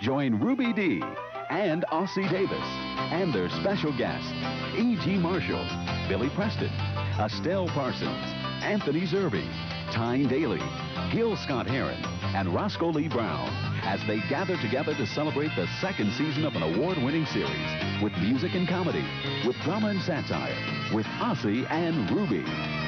join Ruby Dee and Ossie Davis and their special guests, E.G. Marshall, Billy Preston, Estelle Parsons, Anthony Zerbe, Tyne Daly, Gil Scott Heron, and Roscoe Lee Browne as they gather together to celebrate the second season of an award-winning series with music and comedy, with drama and satire, with Ossie and Ruby.